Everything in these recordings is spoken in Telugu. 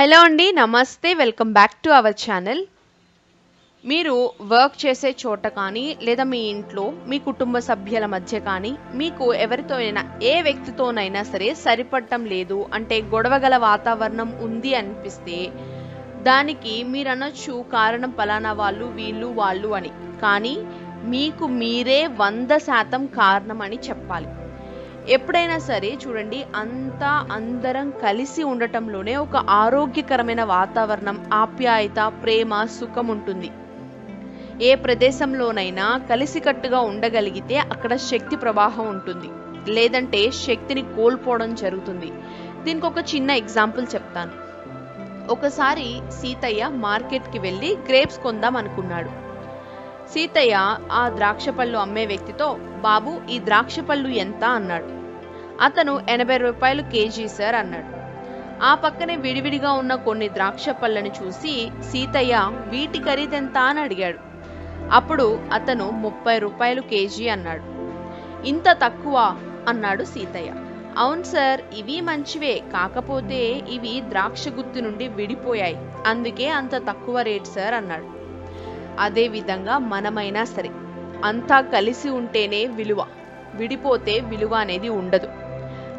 హలో అండి నమస్తే welcome back to our channel. మీరు వర్క్ చేసే చోట కానీ లేదా మీ ఇంట్లో మీ కుటుంబ సభ్యుల మధ్య కానీ మీకు ఎవరితో అయినా ఏ వ్యక్తితోనైనా సరే సరిపడటం లేదు అంటే గొడవగల వాతావరణం ఉంది అనిపిస్తే దానికి మీరు అనొచ్చు కారణం ఫలానా వాళ్ళు వీళ్ళు వాళ్ళు అని. కానీ మీకు మీరే వంద శాతం కారణం అని చెప్పాలి. ఎప్పుడైనా సరే చూడండి అంతా అందరం కలిసి ఉండటంలోనే ఒక ఆరోగ్యకరమైన వాతావరణం ఆప్యాయత ప్రేమ సుఖం ఉంటుంది. ఏ ప్రదేశంలోనైనా కలిసికట్టుగా ఉండగలిగితే అక్కడ శక్తి ప్రవాహం ఉంటుంది. లేదంటే శక్తిని కోల్పోవడం జరుగుతుంది. దీనికి ఒక చిన్న ఎగ్జాంపుల్ చెప్తాను. ఒకసారి సీతయ్య మార్కెట్కి వెళ్ళి గ్రేప్స్ కొందాం అనుకున్నాడు. సీతయ్య ఆ ద్రాక్ష పళ్ళు అమ్మే వ్యక్తితో బాబు ఈ ద్రాక్ష పళ్ళు ఎంత? అన్నాడు. అతను ఎనభై రూపాయలు కేజీ సార్ అన్నాడు. ఆ పక్కనే విడివిడిగా ఉన్న కొన్ని ద్రాక్ష పళ్ళని చూసి సీతయ్య వీటి ఖరీదెంత అని అడిగాడు. అప్పుడు అతను ముప్పై రూపాయలు కేజీ అన్నాడు. ఇంత తక్కువ? అన్నాడు సీతయ్య. అవును సార్ ఇవి మంచివే కాకపోతే ఇవి ద్రాక్ష గుత్తి నుండి విడిపోయాయి అందుకే అంత తక్కువ రేట్ సార్ అన్నాడు. అదే విధంగా మనమైనా సరే అంతా కలిసి ఉంటేనే విలువ విడిపోతే విలువ అనేది ఉండదు.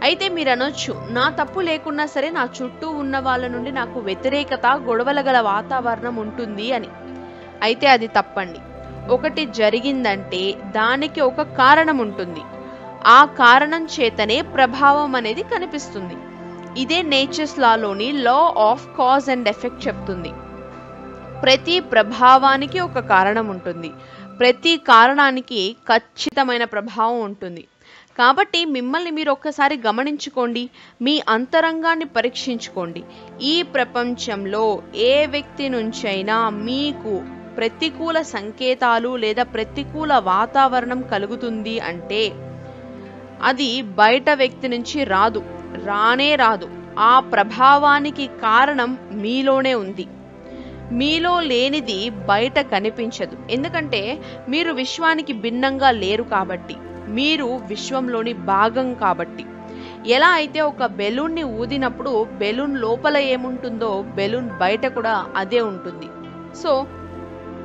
అయితే మీరు అనొచ్చు నా తప్పు లేకున్నా సరే నా చుట్టూ ఉన్న వాళ్ళ నుండి నాకు వ్యతిరేకత గొడవల గల వాతావరణం ఉంటుంది అని. అయితే అది తప్పండి. ఒకటి జరిగిందంటే దానికి ఒక కారణం ఉంటుంది. ఆ కారణం చేతనే ప్రభావం అనేది కనిపిస్తుంది. ఇదే nature's లాలోని law of cause and effect చెప్తుంది. ప్రతి ప్రభావానికి ఒక కారణం ఉంటుంది. ప్రతి కారణానికి ఖచ్చితమైన ప్రభావం ఉంటుంది. కాబట్టి మిమ్మల్ని మీరు ఒక్కసారి గమనించుకోండి మీ అంతరంగాన్ని పరీక్షించుకోండి. ఈ ప్రపంచంలో ఏ వ్యక్తి నుంచైనా మీకు ప్రతికూల సంకేతాలు లేదా ప్రతికూల వాతావరణం కలుగుతుంది అంటే అది బయట వ్యక్తి నుంచి రాదు రానే రాదు. ఆ ప్రభావానికి కారణం మీలోనే ఉంది. మీలో లేనిది బయట కనిపించదు. ఎందుకంటే మీరు విశ్వానికి భిన్నంగా లేరు కాబట్టి. మీరు విశ్వంలోని భాగం కాబట్టి. ఎలా అయితే ఒక బెలూన్ని ఊదినప్పుడు బెలూన్ లోపల ఏముంటుందో బెలూన్ బయట కూడా అదే ఉంటుంది. సో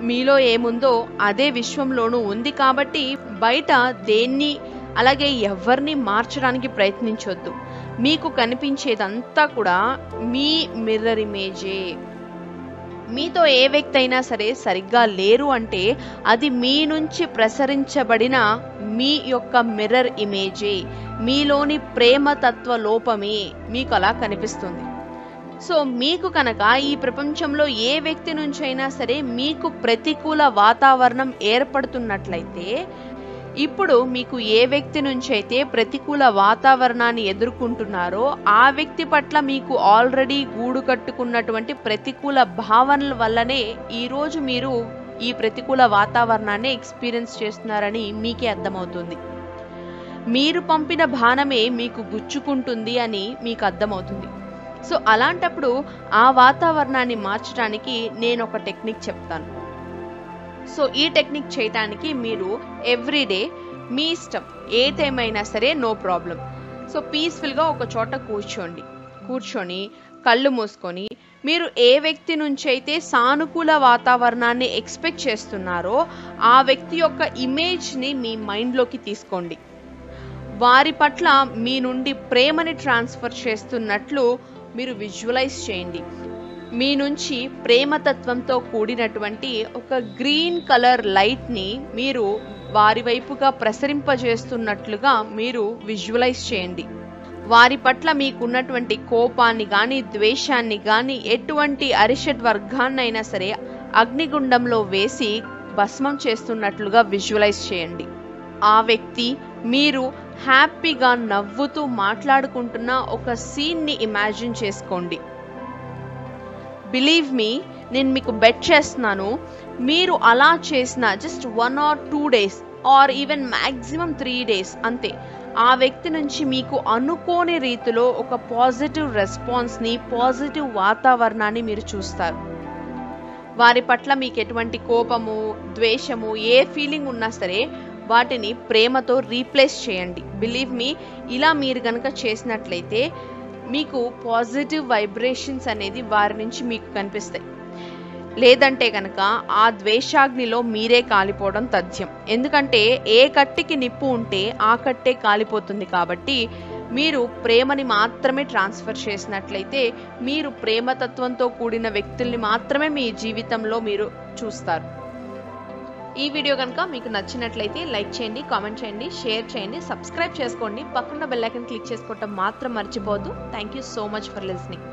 మీలో ఏముందో అదే విశ్వంలోనూ ఉంది కాబట్టి బయట దేన్ని అలాగే ఎవరిని మార్చడానికి ప్రయత్నించొద్దు. మీకు కనిపించేదంతా కూడా మీ మిర్రర్ ఇమేజే. మీతో ఏ వ్యక్తి అయినా సరే సరిగ్గా లేరు అంటే అది మీ నుంచి ప్రసరించబడిన మీ యొక్క మిర్రర్ ఇమేజే మీలోని ప్రేమతత్వ లోపమే మీకు అలా కనిపిస్తుంది. సో మీకు కనుక ఈ ప్రపంచంలో ఏ వ్యక్తి నుంచైనా సరే మీకు ప్రతికూల వాతావరణం ఏర్పడుతున్నట్లయితే ఇప్పుడు మీకు ఏ వ్యక్తి నుంచి అయితే ప్రతికూల వాతావరణాన్ని ఎదుర్కొంటున్నారో ఆ వ్యక్తి పట్ల మీకు ఆల్రెడీ గూడు కట్టుకున్నటువంటి ప్రతికూల భావనల వల్లనే ఈరోజు మీరు ఈ ప్రతికూల వాతావరణాన్ని ఎక్స్పీరియన్స్ చేస్తున్నారని మీకే అర్థమవుతుంది. మీరు పంపిన బాణమే మీకు గుచ్చుకుంటుంది అని మీకు అర్థమవుతుంది. సో అలాంటప్పుడు ఆ వాతావరణాన్ని మార్చడానికి నేను ఒక టెక్నిక్ చెప్తాను. సో ఈ టెక్నిక్ చేయటానికి మీరు ఎవ్రీడే మీ ఇష్టం ఏ టైం అయినా సరే నో ప్రాబ్లం సో పీస్ఫుల్గా ఒక చోట కూర్చోండి. కూర్చొని కళ్ళు మూసుకొని మీరు ఏ వ్యక్తి నుంచి అయితే సానుకూల వాతావరణాన్ని ఎక్స్పెక్ట్ చేస్తున్నారో ఆ వ్యక్తి యొక్క ఇమేజ్ని మీ మైండ్లోకి తీసుకోండి. వారి పట్ల మీ నుండి ప్రేమని ట్రాన్స్ఫర్ చేస్తున్నట్లు మీరు విజువలైజ్ చేయండి. మీ నుంచి ప్రేమతత్వంతో కూడినటువంటి ఒక గ్రీన్ కలర్ లైట్ని మీరు వారి వైపుగా ప్రసరింపజేస్తున్నట్లుగా మీరు విజువలైజ్ చేయండి. వారి పట్ల మీకున్నటువంటి కోపాన్ని కానీ ద్వేషాన్ని కానీ ఎటువంటి అరిషడ్ వర్గాన్నైనా సరే అగ్నిగుండంలో వేసి భస్మం చేస్తున్నట్లుగా విజువలైజ్ చేయండి. ఆ వ్యక్తి మీరు హ్యాపీగా నవ్వుతూ మాట్లాడుకుంటున్న ఒక సీన్ని ఇమాజిన్ చేసుకోండి. బిలీవ్ మీ నేను మీకు బెట్ చేస్తున్నాను. మీరు అలా చేసిన just one or two days or even maximum three days అంతే. ఆ వ్యక్తి నుంచి మీకు అనుకోని రీతిలో ఒక పాజిటివ్ రెస్పాన్స్ని పాజిటివ్ వాతావరణాన్ని మీరు చూస్తారు. వారి పట్ల మీకు ఎటువంటి కోపము ద్వేషము ఏ ఫీలింగ్ ఉన్నా సరే వాటిని ప్రేమతో రీప్లేస్ చేయండి. బిలీవ్ మీ ఇలా మీరు కనుక చేసినట్లయితే మీకు పాజిటివ్ వైబ్రేషన్స్ అనేది వారి నుంచి మీకు కనిపిస్తాయి. లేదంటే కనుక ఆ ద్వేషాగ్నిలో మీరే కాలిపోవడం తథ్యం. ఎందుకంటే ఏ కట్టికి నిప్పు ఉంటే ఆ కట్టే కాలిపోతుంది కాబట్టి మీరు ప్రేమని మాత్రమే ట్రాన్స్ఫర్ చేసినట్లయితే మీరు ప్రేమతత్వంతో కూడిన వ్యక్తుల్ని మాత్రమే మీ జీవితంలో మీరు చూస్తారు. ఈ వీడియో కనుక మీకు నచ్చినట్లయితే లైక్ చేయండి కామెంట్ చేయండి షేర్ చేయండి సబ్స్క్రైబ్ చేసుకోండి. పక్కన బెల్లైకన్ క్లిక్ చేసుకోవటం మాత్రం మర్చిపోవద్దు. Thank you so much for listening